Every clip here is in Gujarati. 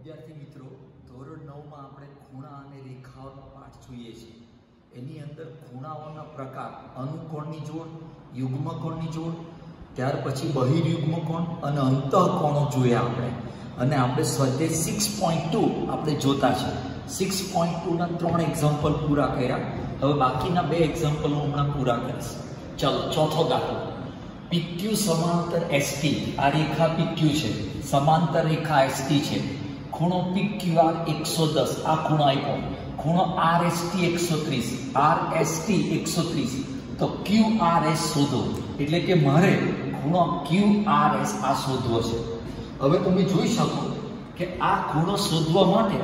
વિદ્યાર્થી મિત્રો, ધોરણ નવમાં આપણે ખૂણા અને રેખાઓનો પાઠ જોઈએ છીએ. એની અંદર ખૂણાઓના પ્રકાર, અનુકોણની જોડ, યુગ્મકોણની જોડ, ત્યાર પછી બહિર્યુગ્મકોણ અને અંતઃકોણો જોયા આપણે. અને આપણે સ્વતે સિક્સ પોઈન્ટ ટુ આપણે જોતા છે. સિક્સ પોઈન્ટ ટુના ત્રણ એક્ઝામ્પલ પૂરા કર્યા. હવે બાકીના બે એક્ઝામ્પલ હું હમણાં પૂરા કરીશ. ચાલો, ચોથો દાખલો. પીક્યુ સમાંતર એસટી આ રેખા પીક્યુ છે. સમાંતર રેખા એસટી છે. ખૂણો એકસો દસ, આ ખૂણો આપ્યો. ખૂણો આર એસટી એકસો ત્રીસ. તો એસ શોધો. એટલે કે મારે ખૂણો એસ આ શોધવો છે. હવે તમે જોઈ શકો કે આ ખૂણો શોધવા માટે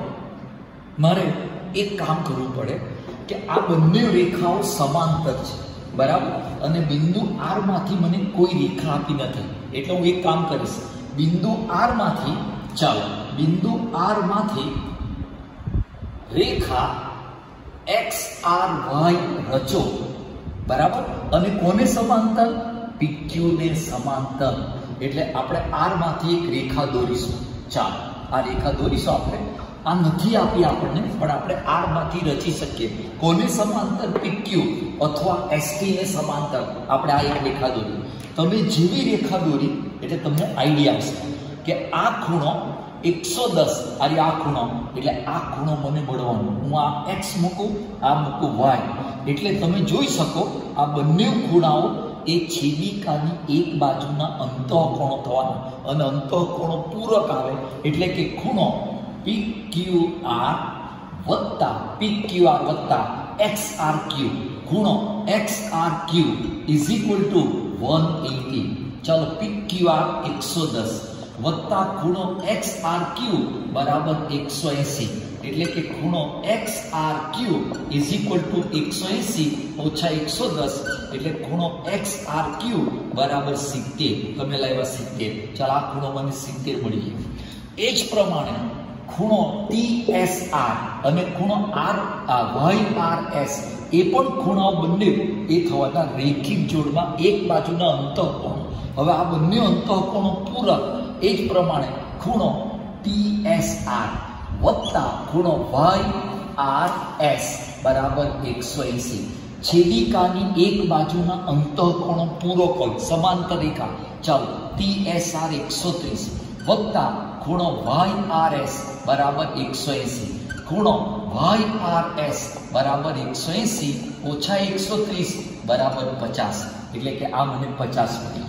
મારે એક કામ કરવું પડે કે આ બંને રેખાઓ સમાંતર છે. બરાબર? અને બિંદુ આરમાંથી મને કોઈ રેખા આપી નથી. એટલે હું એક કામ કરીશ. બિંદુ આરમાંથી ચાલો બિંદુ આરમાંથી રેખા એક્સ આર વાય રચો. બરાબર? અને કોને સમાંતર? પીક્યુ ને સમાંતર. એટલે આપણે આરમાંથી એક રેખા દોરીશું. ચાલો, આ રેખા દોરીશું આપણે. આ નથી આપી આપણને, પણ આપણે આરમાંથી રચી શકીએ. કોને સમાંતર? પીક્યુ અથવા એસટીને સમાંતર. આપણે આ એક રેખા દોરી તમે જેવી રેખા દોરી, એટલે તમને આઈડિયા આવશે. કે આ ખૂણો એકસો દસ. અરે આ ખૂણો. એટલે આ ખૂણો મને મળવાનો. હું આ એક્સ મૂકું, આ મૂકું વાય એટલે તમે જોઈ શકો, આ બંને ખૂણાઓ એ છેદિકાની એક બાજુના અંતઃકોણો થવાના. અને અંતઃકોણો પૂરક આવે એટલે કે ખૂણો પી ક્યુ આર વત્તા પી ક્યુ આર વત્તા એક્સ આર ક્યુ ખૂણો X R Q is equal to one eighty ચાલો પી ક્યુ આર એકસો દસ. વત્તા ખૂણો એક્સ આર ક્યુ બરાબર એકસો એસી. એટલે કે ખૂણો X R Q is equal to એકસો એસી ઓછા એકસો દસ. એટલે ખૂણો એક્સ આર ક્યુ બરાબર સિત્તેર. તમે લાવ્યા સિત્તેર. ચાલ આ ખૂણો મને સિત્તેર મળી ગયો. એ જ પ્રમાણે ખૂણો ટી એસ આર અને ખૂણો આર વાય આર એસ એ પણ ખૂણા બંને એ થવાના રેખિક જોડમાં એક બાજુના અંતઃકોણ. હવે આ બંને અંતઃકોણો પૂરક એ જ પ્રમાણે ખૂણો ટી એસ આર વત્તા ખૂણો વાય આર એસ બરાબર એકસો એસી. છેદિકાની એક બાજુના અંતઃકોણો પૂરો કોણ સમાંતર રેખા. ચાલો ટી એસ આર એકસો ત્રીસ વત્તા ખૂણો વાય આર એસ બરાબર એકસો એસી. ખૂણો વાય આર એસ બરાબર એકસો એસી ઓછા એકસો ત્રીસ બરાબર પચાસ. એટલે કે આ મને પચાસ મળી.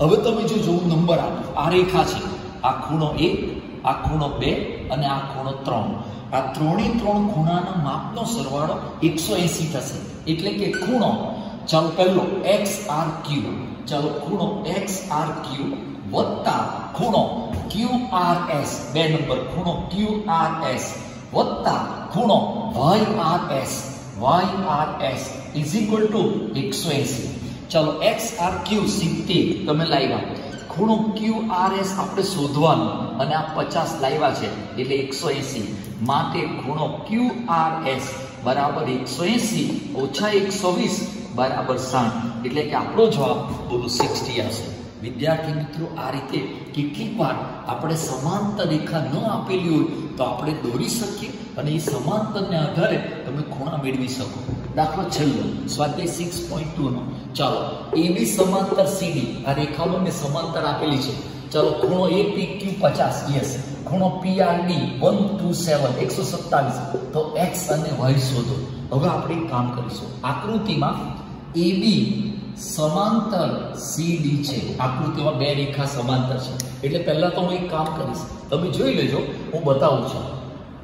હવે તમે જો જોવું નંબર આપો. આ રેખા છે. આ ખૂણો એક, આ ખૂણો બે અને આ ખૂણો ત્રણ. આ ત્રણે ત્રણ ખૂણાના માપનો સરવાળો એકસો એસી થશે. એટલે કે ખૂણો, ચાલો પહેલો એક્સ આર ક્યુ. ચાલો ખૂણો એક્સ આર ક્યુ વત્તા ખૂણો ક્યુ આર એસ. બે નંબર, ખૂણો ક્યુ આર એસ વત્તા ખૂણો Y R S. Y R S is equal to એકસો એસી. ચાલો એક્સ આર ક્યુ સિત્તેર તમે લાવ્યા ખૂણો ક્યુ આર એસ આપણે શોધવાનું અને આ પચાસ લાવ્યા છે, એટલે એકસો એસી. માટે ખૂણો ક્યુ આર એસ બરાબર એકસો એસી ઓછા એકસો વીસ બરાબર સાઠ. એટલે કે આપણો જવાબ બોલો સિક્સટી આવશે. વિદ્યાર્થી મિત્રો, આ રીતે કેટલીક વાર આપણે સમાંતર રેખા ન આપેલી હોય તો આપણે દોરી શકીએ અને એ સમાંતરને આધારે તમે ખૂણા મેળવી શકો. દાખલો છેલ્લો, સ્વાધ્યાય સિક્સ પોઈન્ટ ટુનો ચાલો એબી સમાંતર સીડી. આ રેખાઓ મેં સમાંતર આપેલી છે. ચાલો, ખૂણો એ પી ક્યુ પચાસ, યસ. ખૂણો P R D, one, two, seven, એકસો સત્તાવીસ. તો એક્સ અને વાય શોધો. હવે આપણે કામ કરીશું. આકૃતિમાં એ બી સમાંતર સીડી છે. આકૃતિમાં બે રેખા સમાંતર છે. એટલે પહેલા તો હું એક કામ કરીશ. તમે જોઈ લેજો, હું બતાવું છું.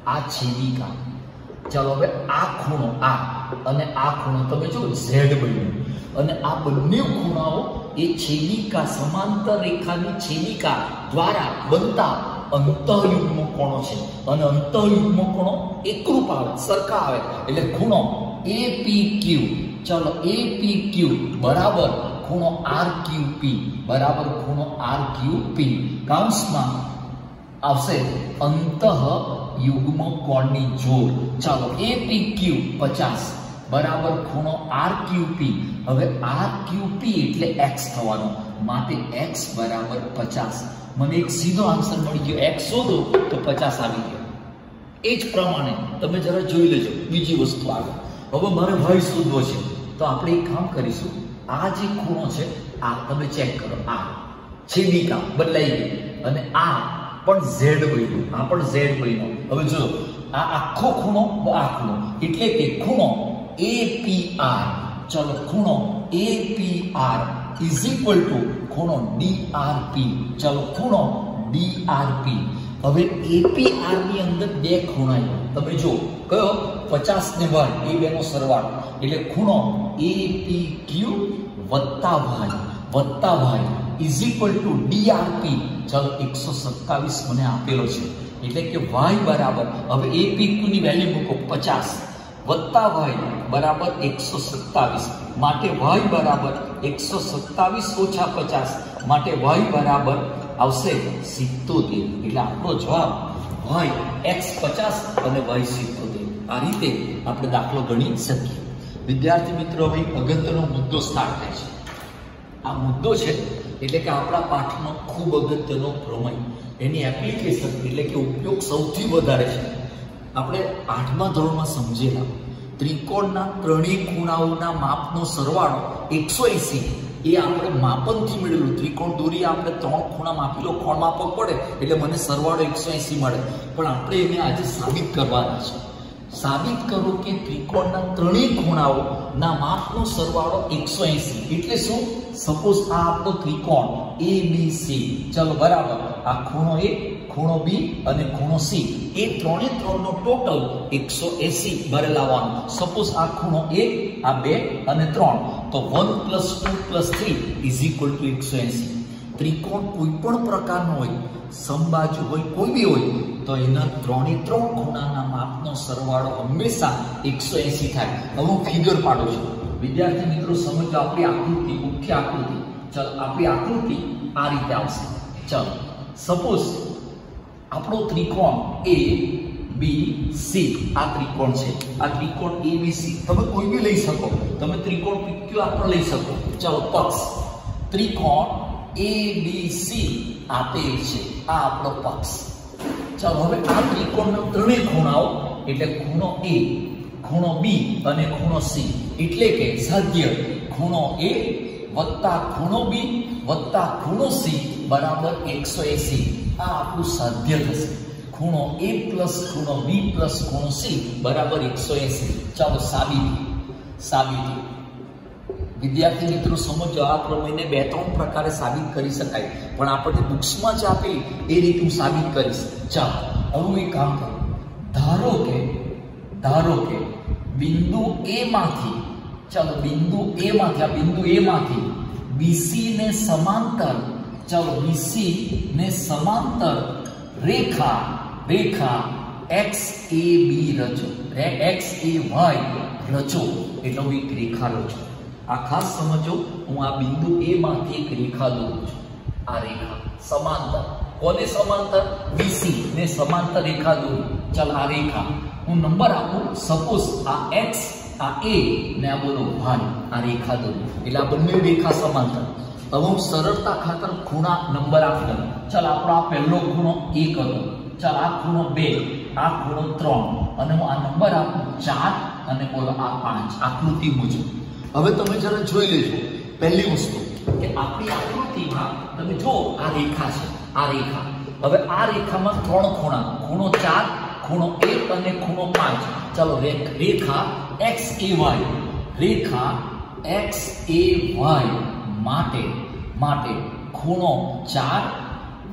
આ છેદિકા ચાલો, હવે આ ખૂણો, આ. અને આ ખૂણો તમે જો ઝેડ બન્યું. અને આ બંને ખૂણાઓ એ છેદિકા સમાંતર રેખાની છેદિકા દ્વારા બનતા અંતઃયુગ્મ કોણો છે. અને અંતઃયુગ્મ કોણો એકરૂપ આવે, સરખા આવે. એટલે ખૂણો એ પી ક્યુ ચાલો એ પી ક્યુ બરાબર ખૂણો આર ક્યુ પી બરાબર ખૂણો આર ક્યુ પી કાઉન્સમાં આવશે અંતઃ યુગ્મ કોણની જોડ. ચાલો એ પી ક્યુ પચાસ. બરાબર ખૂણો આર ક્યુપી હવે આર ક્યુપી એટલે એક્સ થવાનો. માટે એક્સ બરાબર પચાસ. મને એક સીધો આન્સર મળી ગયો. એક્સ શોધો તો પચાસ આવી ગયો. એ જ પ્રમાણે તમે જરા જોઈ લેજો. બીજી વસ્તુ આગળ. હવે મારે ભય શોધવો છે. તો આપણે એક કામ કરીશું. આ જે ખૂણો છે, આ તમે ચેક કરો. આ છેદિકા બદલાઈ ગઈ અને આ પણ ઝેડ બન્યું. આ પણ ઝેડ બન્યો. હવે જો આ આખો ખૂણો, આ ખૂણો. એટલે કે ખૂણો એપીઆર ચલો ખૂણો એપીઆર ઇઝ ઇક્વલ ટુ ખૂણો ડીઆરપી ચલો ખૂણો ડીઆરપી હવે એપીઆરની અંદર બે ખૂણા તમે જો કયો? પચાસ ને 1 એ બેનો સરવાળો. એટલે ખૂણો ક્યુ વત્તા વાય વત્તા Y is equal to DRP ચલો, એકસો સત્તાવીસ મને આપેલો છે. એટલે કે વાય બરાબર. હવે ક્યુ ની વેલ્યુ મૂકો, પચાસ. વત્તા વાય બરાબર એકસો સત્તાવીસ. માટે વાય બરાબર એકસો સત્તાવીસ ઓછા પચાસ. માટે વાય બરાબર આવશે સિત્તોતેર. એટલે આપણો જવાબ વાય એક્સ પચાસ અને વાય સિત્તોતેર. આ રીતે આપણે દાખલો ગણી શકીએ. વિદ્યાર્થી મિત્રો હવે અગત્યનો મુદ્દો સ્ટાર્ટ થાય છે. આ મુદ્દો છે એટલે કે આપણા પાઠનો ખૂબ અગત્યનો પ્રમેય. એની એપ્લિકેશન એટલે કે ઉપયોગ સૌથી વધારે છે. આપણે આઠમા ધોરણમાં સમજેલા ત્રિકોણના ત્રણેય ખૂણાઓના માપનો સરવાળો એકસો એસી એ આપણે માપનથી મેળવેલું. ત્રિકોણ દોરી આપણે ત્રણ ખૂણા માપી લો, કોણ માપક પડે? એટલે મને સરવાળો એકસો એસી મળે. પણ આપણે એને આજે સાબિત કરવાના છે. સાબિત કરો કે ત્રિકોણના ત્રણેય ખૂણાઓના માપનો સરવાળો એકસો એસી. એટલે શું? સપોઝ આ આપણો ત્રિકોણ એ બી સી ચલો બરાબર. આ ખૂણો એ ખૂણો બી અને ખૂણો સી એ ત્રણે ત્રણનો ટોટલ એકસો એસી મારે લાવવાનો સપોઝ આ ખૂણો એક, આ બે અને ત્રણ. તો one plus two plus three is equal to એકસો એસી. ત્રિકોણ કોઈ પણ પ્રકારનો હોય, સમબાજુ હોય, કોઈ બી હોય, તો એના ત્રણે ત્રણ ખૂણાના માપનો સરવાળો હંમેશા એકસો એસી થાય. હવે હું ફિગર પાડું છું. વિદ્યાર્થી મિત્રો, સમજો આપણી આકૃતિ, મુખ્ય આકૃતિ. ચલ, આપણી આકૃતિ આ રીતે આવશે. ચલો. સપોઝ આપણો ત્રિકોણ એ બી સી આ ત્રિકોણ છે. આ ત્રિકોણ એ બી સી તમે કોઈ બી લઈ શકો. તમે ત્રિકોણ પીક્યુઆર પણ લઈ શકો. ચાલો, પક્ષ. ત્રિકોણ એ બી સી આપેલ છે. આ આપણો પક્ષ. ચાલો, હવે આ ત્રિકોણના ત્રણેય ખૂણાઓ એટલે ખૂણો એ ખૂણો બી અને ખૂણો સી એટલે કે સાધ્ય ખૂણો એ વત્તા ખૂણો બી વત્તા ખૂણો સી બરાબર એકસો એસી આ આપણું સાધ્ય થશે. ખૂણો એ પ્લસ ખૂણો બી પ્લસ ખૂણો સી બરાબર એકસો એસી ચાલો સાબિતી. સાબિતી. વિદ્યાર્થી મિત્રો, સમજો, આ પ્રમેયને બે ત્રણ પ્રકારે સાબિત કરી શકાય. પણ આપણને બુક્સમાં જ આપેલી એ રીતે હું સાબિત કરીશ. ચાલો, હવે હું એક કામ કરું. ધારો કે ધારો કે બિંદુ એ માંથી, ચાલો, બિંદુ એ માંથી, આ બિંદુ એ માંથી બીસી ને સમાંતર ચાલો બીસી ને સમાંતર રેખા રેખા એક્સ એ બી રચો એક્સ એ રચો એટલે હું એક રેખા રચું આ ખાસ સમજો, હું આ બિંદુ એ માંથી એક રેખા દોરું છું. આ રેખા સમાંતર. કોને સમાંતર? બીસી ને સમાંતર રેખા દોરું ચાલ, આ રેખા. હું નંબર આપું. સપોઝ આ એક્સ આ એ ને આ બોલો વાય આ રેખા દોરું એટલે આ બંને રેખા સમાંતર. હવે હું સરળતા ખાતર ખૂણા નંબર આપી દઉં. ચાલ, આપણો આ પહેલો ખૂણો એક હતો. ચાલ, આ ખૂણો બે, આ ખૂણો ત્રણ. અને હું આ નંબર આપું ચાર અને બોલો આ પાંચ, આકૃતિ મુજબ. હવે તમે જરા જોઈ લેજો. પહેલી વસ્તુ કે આપણી આકૃતિમાં તમે જો આ રેખા છે, આ રેખા. હવે આ રેખામાં ત્રણ ખૂણા, ખૂણો ચાર, ખૂણો એક અને ખૂણો પાંચ. ચાલો રેખા એક્સ એ વાય રેખા એક્સ એ વાય માટે માટે ખૂણો ચાર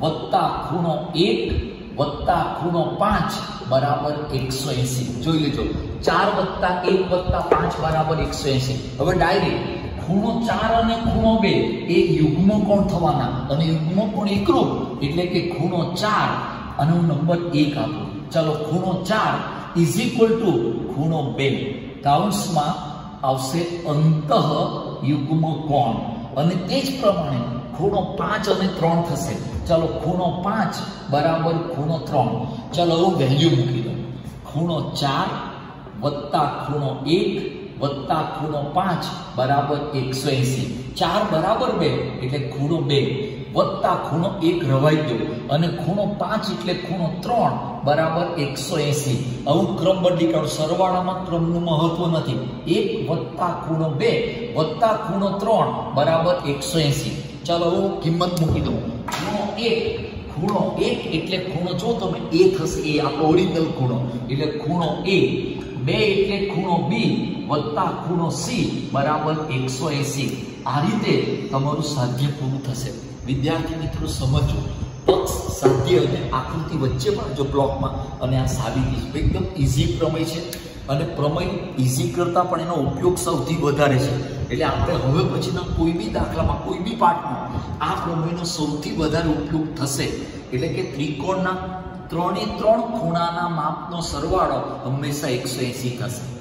વત્તા ખૂણો એક વત્તા ખૂણો પાંચ બરાબર એકસો એસી. જોઈ લેજો. ચાર વત્તા એક વત્તા પાંચ બરાબર એકસો એસી. હવે ડાયરેક્ટ ખૂણો ચાર અને ખૂણો બે, એ યુગ્મ કોણ થવાના? અને યુગ્મ કોણ એકરૂપ? એટલે કે ખૂણો ચાર અને હું નંબર એક આપું. ચાલો, ખૂણો ચાર ઇઝ ઇક્વલ ટુ ખૂણો બે. કાઉન્સમાં આવશે અંતઃ યુગ્મ કોણ. અને તે જ પ્રમાણે ખૂણો પાંચ અને ત્રણ થશે. ચલો ખૂણો પાંચ બરાબર ખૂણો ત્રણ. ચલો હું વેલ્યુ મૂકી દઉં ખૂણો ચાર વત્તા ખૂણો એક વત્તા ખૂણો પાંચ બરાબર એકસો એસી. ચાર બરાબર બે એટલે ખૂણો બે. વત્તા ખૂણો એક રવાઈ દો અને ખૂણો પાંચ એટલે ખૂણો ત્રણ બરાબર એકસો એસી. આવું ક્રમ બદલી કાઢો. સરવાળામાં ક્રમનું મહત્વ નથી. એક વત્તા ખૂણો બે, વત્તા ખૂણો ત્રણ બરાબર એકસો એસી. ચાલો હું કિંમત મૂકી દઉં. ખૂણો એક ખૂણો એક એટલે ખૂણો જો તમે એ થશે, એ આપણો ઓરિજિનલ ખૂણો. એટલે ખૂણો એ, બે એટલે ખૂણો બી, વત્તા ખૂણો સી બરાબર એકસો એસી. આ રીતે તમારું સાધ્ય પૂરું થશે. વિદ્યાર્થી મિત્રો સમજો પક્ષ સાધ્ય અને આકૃતિ વચ્ચે પણ જો બ્લોકમાં, અને આ સાબિતી એકદમ ઇઝી પ્રમેય છે અને પ્રમેય ઇઝી કરતાં પણ એનો ઉપયોગ સૌથી વધારે છે. એટલે આપણે હવે પછીના કોઈ બી દાખલામાં, કોઈ બી પાઠમાં, આ પ્રમેયનો સૌથી વધારે ઉપયોગ થશે. એટલે કે ત્રિકોણના ત્રણે ત્રણ ખૂણાના માપનો સરવાળો હંમેશા એકસો એસી થશે.